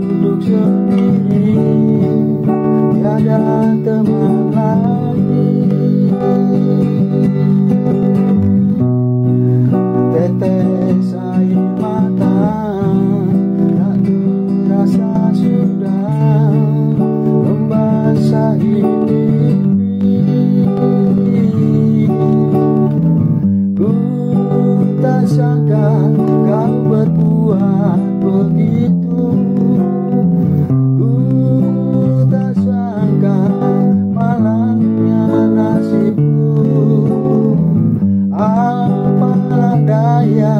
hidup sendiri Tiada teman lagi. Tetes air mata Tak terasa sudah Membasahi Ku tak sangka falha.